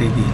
TV